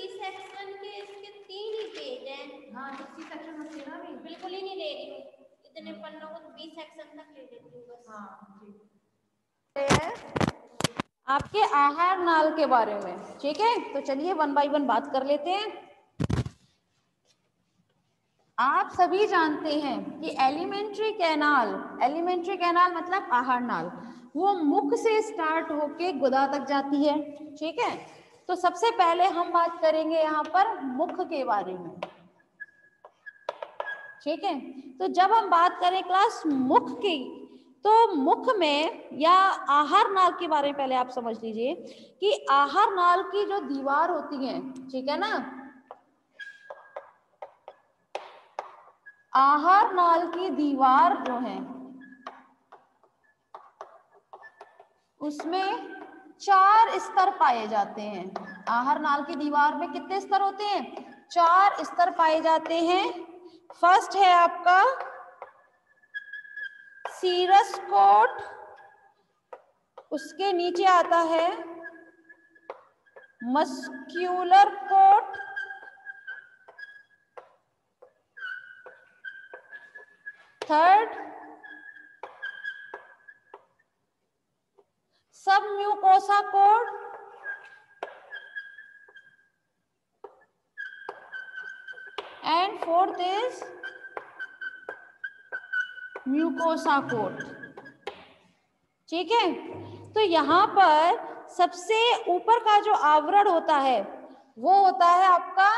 C section के इसके तीन ही पेज हैं। हाँ तो सी सेक्शन में थे ना भी बिल्कुल ही नहीं ले रही हूँ। इतने पन्नों को तो बी सेक्शन तक ले लेती हूँ बस। हाँ ठीक आपके आहार नाल के बारे में। ठीक है तो चलिए वन बाय वन बात कर लेते हैं। आप सभी जानते हैं कि एलिमेंट्री कैनाल एलिमेंट्री कैनाल मतलब आहार नाल वो मुख से स्टार्ट होके गुदा तक जाती है। ठीक है? तो सबसे पहले हम बात करेंगे यहाँ पर मुख के बारे में। ठीक है? तो जब हम बात करें क्लास मुख की तो मुख में या आहार नाल के बारे में पहले आप समझ लीजिए कि आहार नाल की जो दीवार होती है, ठीक है ना? आहार नाल की दीवार जो है, उसमें चार स्तर पाए जाते हैं। आहार नाल की दीवार में कितने स्तर होते हैं? चार स्तर पाए जाते हैं। फ़र्स्ट है आपका सीरस कोट उसके नीचे आता है muscular coat third sub mucosa coat and fourth is mucosa coat ठीक है? तो यहाँ पर सबसे ऊपर का जो आवरण होता है, वो होता है आपका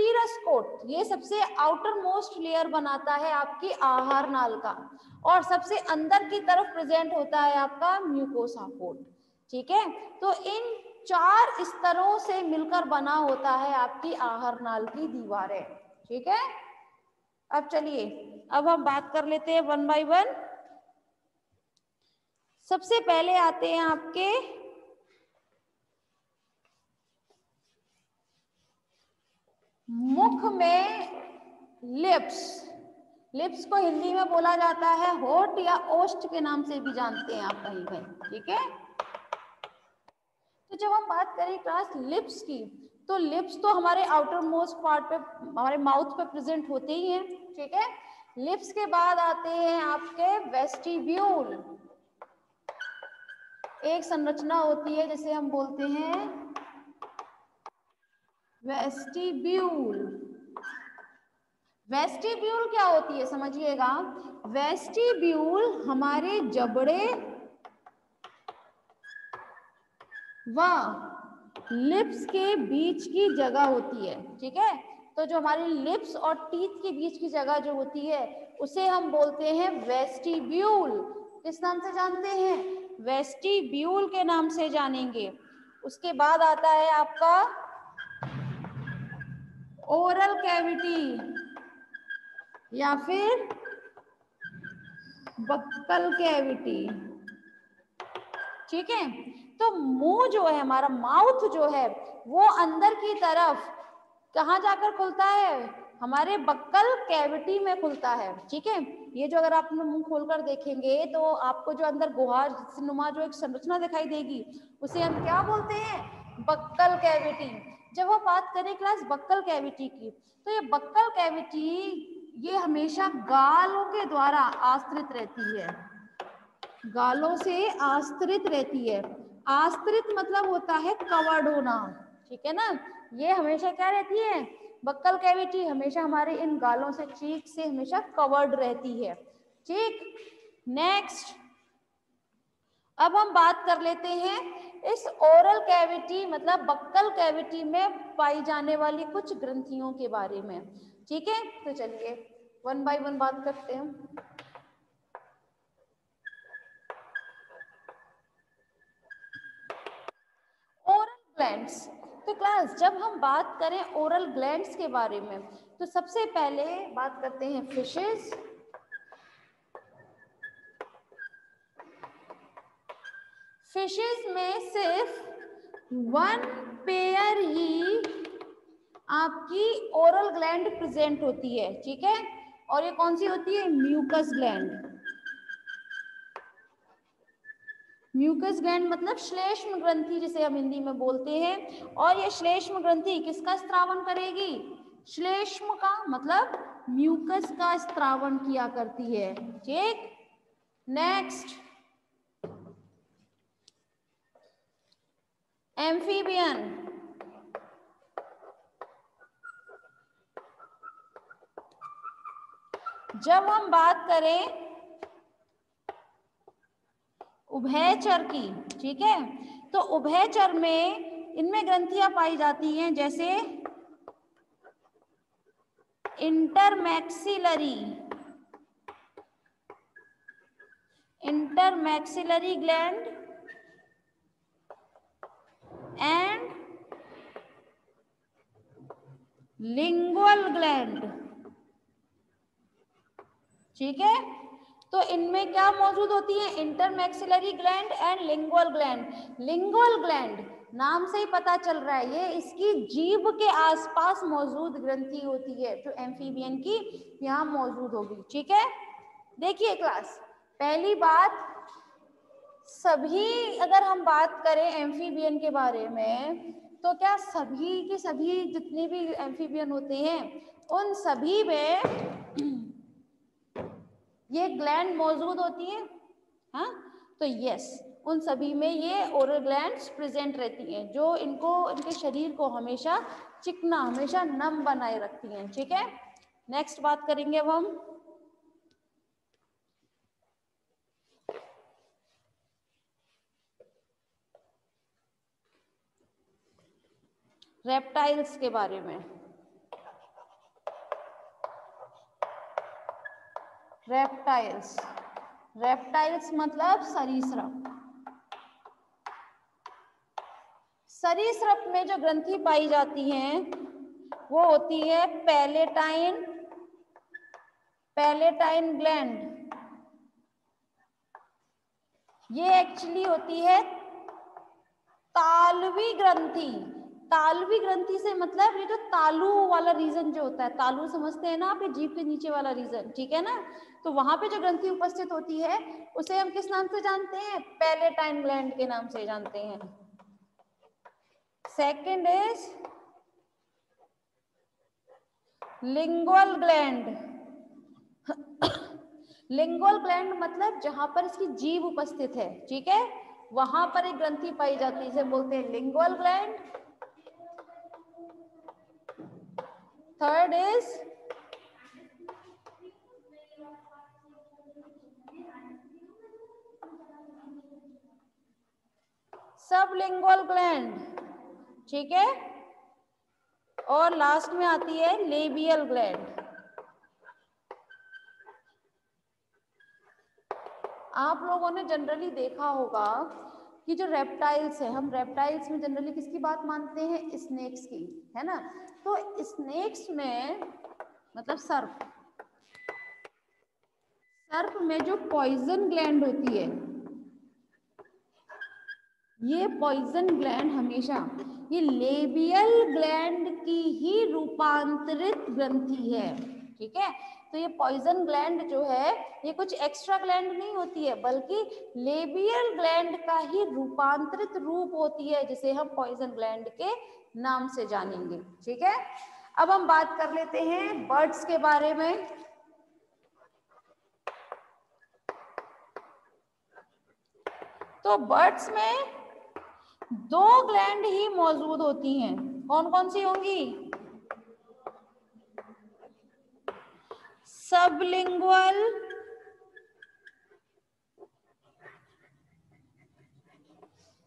सीरस कोट, ये सबसे आउटर मोस्ट लेयर बनाता है आपकी आहार नाल का। और सबसे अंदर की तरफ़ प्रेजेंट होता है आपका म्यूकोसा कोट, ठीक है? तो इन चार स्तरों से मिलकर बना होता है आपकी आहार नाल की दीवारें, ठीक है? अब चलिए, अब हम बात कर लेते हैं वन बाय वन सबसे पहले आते हैं आपके मुख में लिप्स लिप्स को हिंदी में बोला जाता है होठ या ओष्ठ के नाम से भी जानते हैं आप कहीं कहीं, ठीक है? तो जब हम बात करें क्लास लिप्स की तो लिप्स तो हमारे आउटर मोस्ट पार्ट पे, हमारे माउथ पे प्रेजेंट होते ही हैं, ठीक है? लिप्स के बाद आते हैं आपके वेस्टिब्यूल एक संरचना होती है जिसे हम बोलते हैं वेस्टिब्यूल। वेस्टिब्यूल क्या होती है, समझिएगा? वेस्टिब्यूल हमारे जबड़े व लिप्स के बीच की जगह होती है, ठीक है? तो जो हमारी लिप्स और टीथ के बीच की जगह जो होती है, उसे हम बोलते हैं वेस्टिब्यूल। किस नाम से जानते हैं? वेस्टिब्यूल के नाम से जानेंगे। उसके बाद आता है आपका ओरल कैविटी या फिर बक्कल कैविटी ठीक है? तो मुँह जो है, हमारा माउथ जो है, वो अंदर की तरफ़ कहाँ जाकर खुलता है? हमारे बक्कल कैविटी में खुलता है। ठीक है? ये जो अगर आप मुँह खोलकर देखेंगे तो आपको जो अंदर गुहार नुमा जो एक संरचना दिखाई देगी, उसे हम क्या बोलते हैं? बक्कल कैविटी जब हम बात करें क्लास बक्कल कैविटी की तो ये बक्कल कैविटी ये हमेशा गालों के द्वारा आश्रित रहती है। गालों से आश्रित रहती है। आश्रित मतलब होता है कवर्ड होना, ठीक है ना? ये हमेशा क्या रहती है? बक्कल कैविटी हमेशा हमारे इन गालों से चीक से हमेशा कवर्ड रहती है। ठीक? नेक्स्ट अब हम बात कर लेते हैं इस ओरल कैविटी मतलब बक्कल कैविटी में पाई जाने वाली कुछ ग्रंथियों के बारे में। ठीक है? तो चलिए वन बाय वन बात करते हैं। ओरल ग्लैंड्स तो क्लास जब हम बात करें ओरल ग्लैंड्स के बारे में तो सबसे पहले बात करते हैं फिशेस फिशेस में सिर्फ़ वन पेयर ही आपकी ओरल ग्लैंड प्रेजेंट होती है, ठीक है? और ये कौन सी होती है? म्यूकस ग्लैंड म्यूकस ग्लैंड मतलब श्लेष्म ग्रंथि जिसे हम हिंदी में बोलते हैं। और ये श्लेष्म ग्रंथि किसका स्त्रावण करेगी? श्लेष्म का मतलब म्यूकस का स्त्रावण किया करती है। ठीक? नेक्स्ट एम्फीबियन जब हम बात करें उभयचर की, ठीक है? तो उभयचर में इनमें ग्रंथियाँ पाई जाती हैं, जैसे intermaxillary. Intermaxillary gland and lingual gland ठीक है? तो इनमें क्या मौजूद होती है? Intermaxillary gland and lingual gland lingual gland नाम से ही पता चल रहा है ये। इसकी जीभ के आसपास मौजूद ग्रंथि होती है, जो एम्फीबियन की यहाँ मौजूद होगी। ठीक है? देखिए क्लास पहली बात सभी, अगर हम बात करें एम्फीबियन के बारे में तो क्या सभी के सभी जितने भी एम्फीबियन होते हैं, उन सभी में ये ग्लैंड मौजूद होती है? हाँ? तो यस उन सभी में ये ओरल ग्लैंड्स प्रेजेंट रहती हैं, जो इनको, इनके शरीर को हमेशा चिकना, हमेशा नम बनाए रखती हैं, ठीक है? नेक्स्ट बात करेंगे अब हम। रेप्टाइल्स के बारे में। रेप्टाइल्स। रेप्टाइल्स मतलब सरीसृप। सरीसृप में जो ग्रंथि पाई जाती हैं, वो होती है पैलेटाइन पैलेटाइन ग्लैंड। ये एक्चुअली होती है तालवी ग्रंथि। तालवी ग्रंथि से मतलब ये जो तालु वाला रीजन जो होता है, तालु समझते हैं ना आप जीभ के नीचे वाला रीजन ठीक है ना? तो वहाँ पे जो ग्रंथि उपस्थित होती है, उसे हम किस नाम से जानते हैं? पैलेटाइन ग्लैंड के नाम से जानते हैं। Second is lingual gland lingual gland मतलब जहाँ पर इसकी जीव उपस्थित है, ठीक है? वहाँ पर एक ग्रंथि पाई जाती है इसे बोलते हैं lingual gland third is sublingual gland ठीक है? और लास्ट में आती है लेबियल ग्लैंड आप लोगों ने जनरली देखा होगा कि जो रेप्टाइल्स है, हम रेप्टाइल्स में जनरली किसकी बात मानते हैं? स्नेक्स की, है ना? तो स्नेक्स में मतलब सर्प सर्प में जो पॉइजन ग्लैंड होती है, ये पॉइजन ग्लैंड हमेशा, ये लेबियल ग्लैंड की ही रूपांतरित ग्रंथि है, ठीक है? तो ये पॉइजन ग्लैंड जो है, ये कुछ एक्स्ट्रा ग्लैंड नहीं होती है, बल्कि लेबियल ग्लैंड का ही रूपांतरित रूप होती है, जिसे हम पॉइजन ग्लैंड के नाम से जानेंगे। ठीक है? अब हम बात कर लेते हैं बर्ड्स के बारे में। तो बर्ड्स में दो ग्लैंड ही मौजूद होती हैं। कौन कौन सी होंगी? Sublingual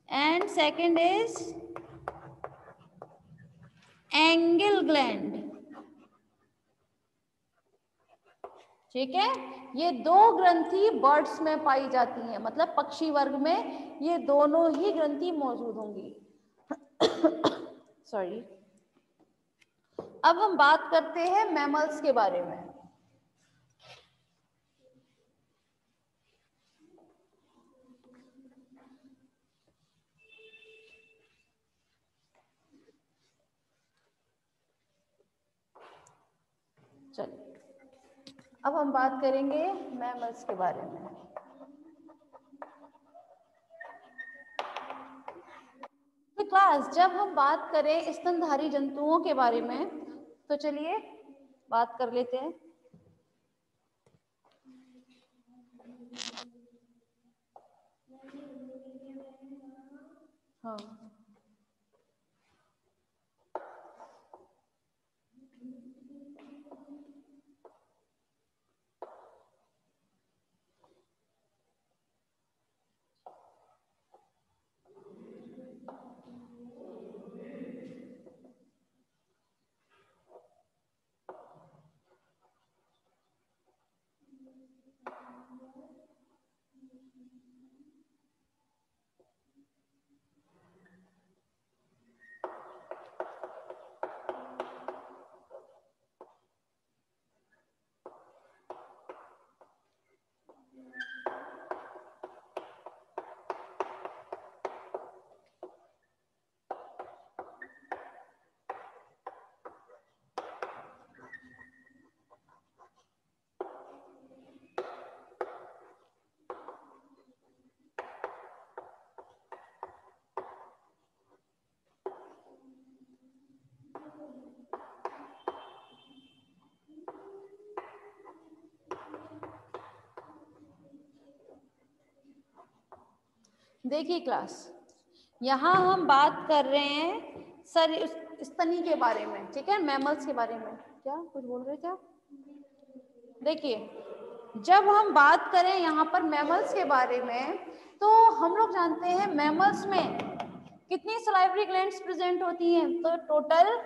and second is angle gland ठीक है? ये दो ग्रंथि बर्ड्स में पाई जाती हैं। मतलब पक्षी वर्ग में ये दोनों ही ग्रंथि मौजूद होंगी। सॉरी अब हम बात करते हैं मैमल्स के बारे में। अब हम बात करेंगे मैमल्स के बारे में। क्लास जब हम बात करें स्तनधारी जंतुओं के बारे में तो चलिए बात कर लेते हैं। हाँ। देखिए क्लास। यहाँ हम बात कर रहे हैं सर स्तनी के बारे में, ठीक है? मैमल्स के बारे में। क्या? कुछ बोल रहे थे आप देखिए, जब हम बात करें यहाँ पर मैमल्स के बारे में तो हम लोग जानते हैं मैमल्स में कितनी सलाइवरी ग्लैंड्स प्रेजेंट होती हैं? तो total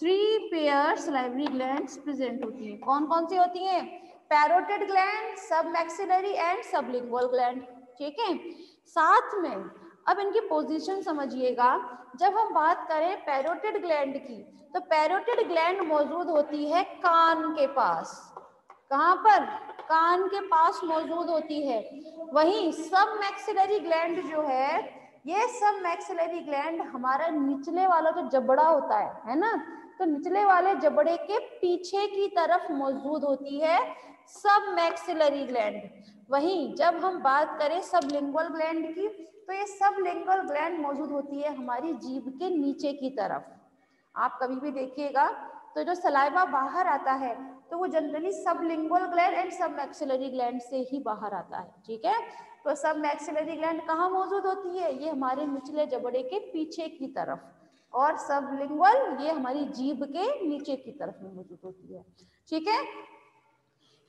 three pair salivary glands present होती हैं। कौन कौन सी होती हैं? Parotid gland submaxillary and sub sublingual gland ठीक है? साथ में। अब इनकी पोजीशन समझिएगा। जब हम बात करें पैरोटेड ग्लैंड की तो पैरोटेड ग्लैंड मौजूद होती है कान के पास। कहाँ पर? कान के पास मौजूद होती है। वहीं सब मैक्सिलरी ग्लैंड जो है, ये सब मैक्सिलरी ग्लैंड हमारा निचले वाला जो जबड़ा होता है है ना? तो निचले वाले जबड़े के पीछे की तरफ़ मौजूद होती है सब मैक्सिलरी ग्लैंड वहीं जब हम बात करें सब लिंगुअल ग्लैंड की तो ये सब लिंगुअल ग्लैंड मौजूद होती है हमारी जीभ के नीचे की तरफ़। आप कभी भी देखिएगा तो जो सलाइवा बाहर आता है तो वो generally sub lingual gland and sub maxillary gland से ही बाहर आता है, ठीक है? तो सब मैक्सिलरी ग्लैंड कहाँ मौजूद होती है? ये हमारे निचले जबड़े के पीछे की तरफ़। और सब लिंगुअल ये हमारी जीभ के नीचे की तरफ़ में मौजूद होती है, ठीक है?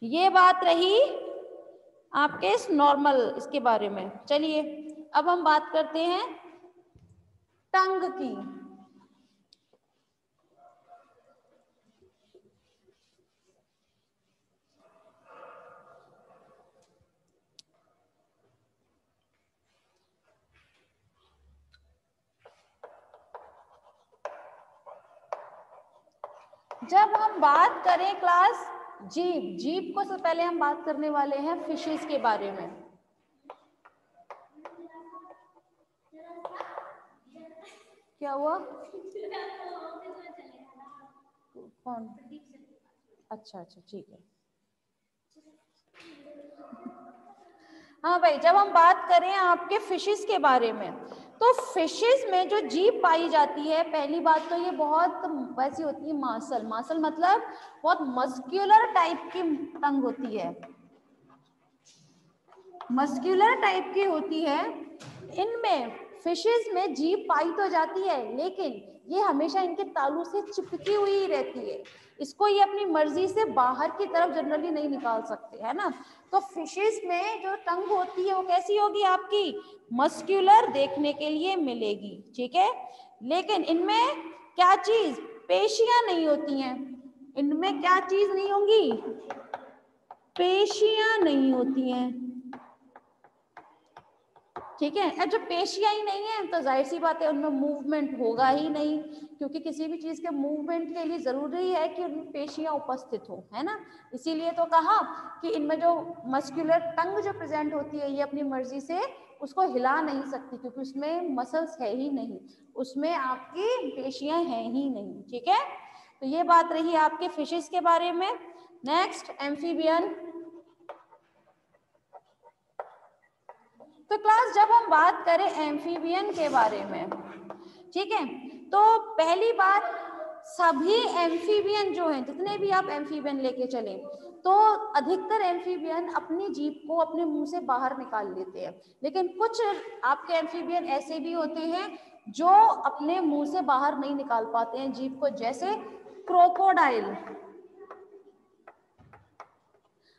ये बात रही आपके इस नॉर्मल इसके बारे में। चलिए, अब हम बात करते हैं टंग की। जब हम बात करें क्लास जीप जीप को सबसे पहले हम बात करने वाले हैं फिशेस के बारे में। क्या हुआ? कौन? अच्छा अच्छा ठीक है। हाँ भाई, जब हम बात करें आपके फिशेस के बारे में तो फिशेस में जो जीप पाई जाती है, पहली बात तो ये बहुत वैसी होती है, मासल। मासल मतलब बहुत मस्क्यूलर टाइप की टंग होती है। मस्क्यूलर टाइप की होती है। इनमें फिशेस में जीप पाई तो जाती है, लेकिन ये हमेशा इनके तालू से चिपकी हुई रहती है। इसको ये अपनी मर्ज़ी से बाहर की तरफ़ जनरली नहीं निकाल सकते, है ना? तो फिशेस में जो टंग होती है, वो कैसी होगी आपकी? मस्क्यूलर देखने के लिए मिलेगी, ठीक है? लेकिन इनमें क्या चीज़? पेशियाँ नहीं होती हैं। इनमें क्या चीज़ नहीं होंगी? पेशियाँ नहीं होती हैं। ठीक है? जब पेशियाँ ही नहीं है तो ज़ाहिर सी बात है उनमें मूवमेंट होगा ही नहीं, क्योंकि किसी भी चीज़ के मूवमेंट के लिए ज़रूरी है कि उनमें पेशियाँ उपस्थित हो, है ना? इसीलिए तो कहा कि इनमें जो मस्कुलर टंग जो प्रेजेंट होती है, ये अपनी मर्ज़ी से उसको हिला नहीं सकती, क्योंकि उसमें मसल्स है ही नहीं, उसमें आपकी पेशियाँ हैं ही नहीं, ठीक है? तो ये बात रही आपके फिशेस के बारे में। नेक्स्ट एम्फीबियन तो क्लास जब हम बात करें एम्फीबियन के बारे में, ठीक है? तो पहली बात, सभी एम्फीबियन जो हैं, जितने भी आप एम्फीबियन लेके चलें तो अधिकतर एम्फीबियन अपनी जीप को अपने मुँह से बाहर निकाल लेते हैं। लेकिन कुछ आपके एम्फीबियन ऐसे भी होते हैं, जो अपने मुँह से बाहर नहीं निकाल पाते हैं जीप को, जैसे क्रोकोडाइल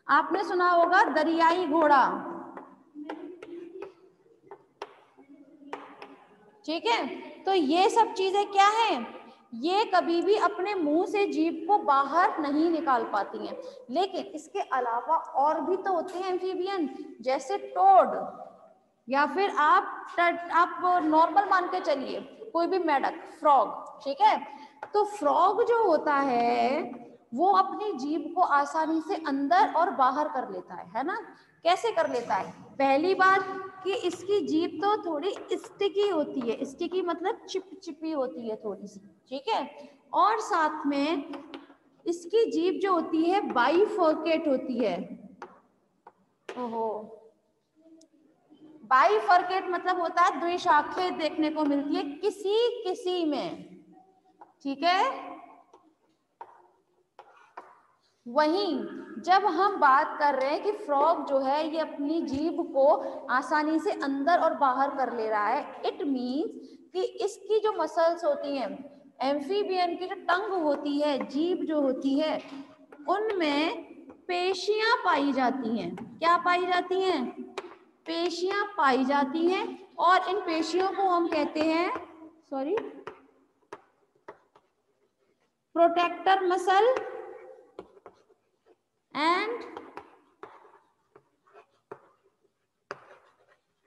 आपने सुना होगा दरियाई घोड़ा। ठीक है? तो ये सब चीज़ें क्या है? ये कभी भी अपने मुँह से जीभ को बाहर नहीं निकाल पाती हैं। लेकिन इसके अलावा और भी तो होते हैं एम्फीबियन जैसे टोड, या फिर आप आप नॉर्मल मान के चलिए, कोई भी मेढक फ्रॉग ठीक है? तो फ्रॉग जो होता है वो अपनी जीभ को आसानी से अंदर और बाहर कर लेता है है ना? कैसे कर लेता है? पहली बात कि इसकी जीभ तो थोड़ी स्टिकी होती है। स्टिकी मतलब चिपचिपी होती है थोड़ी सी, ठीक है? और साथ में इसकी जीभ जो होती है बाईफर्केट होती है। ओहो। बाईफर्केट मतलब होता है द्विशाखें देखने को मिलती है किसी किसी में, ठीक है? वहीं जब हम बात कर रहे हैं कि फ्रॉग जो है, ये अपनी जीभ को आसानी से अंदर और बाहर कर ले रहा है। इट मीन्स कि इसकी जो मसल्स होती हैं एम्फीबियन की जो टंग होती है, जीभ जो होती है, उनमें पेशियाँ पाई जाती हैं। क्या पाई जाती हैं? पेशियाँ पाई जाती हैं और इन पेशियों को हम कहते हैं sorry protractor muscle and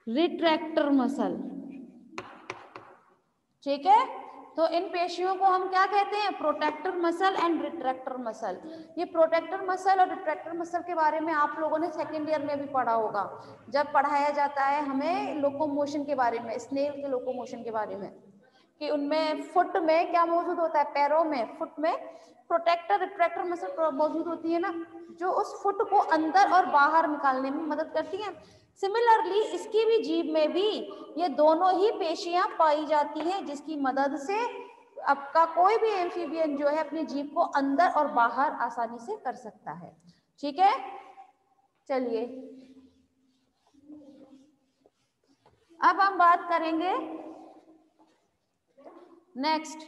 retractor muscle ठीक है? तो इन पेशियों को हम क्या कहते हैं? Protractor muscle and retractor muscle ये प्रोटेक्टर मसल और रिट्रैक्टर मसल के बारे में आप लोगों ने सेकेंड ईयर में भी पढ़ा होगा। जब पढ़ाया जाता है हमें लोकोमोशन के बारे में स्नेल के लोकोमोशन के बारे में। कि उनमें फुट में क्या मौजूद होता है? पैरों में फुट में प्रोटेक्टर रिट्रैक्टर मसल मौजूद होती है ना, जो उस फुट को अंदर और बाहर निकालने में मदद करती है। सिमिलरली इसकी भी जीभ में भी ये दोनों ही पेशियाँ पाई जाती हैं, जिसकी मदद से आपका कोई भी एम्फीबियन जो है अपनी जीभ को अंदर और बाहर आसानी से कर सकता है। ठीक है? चलिए। अब हम बात करेंगे नेक्स्ट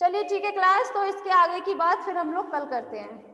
चलिए ठीक है क्लास तो इसके आगे की बात फिर हम लोग कल करते हैं।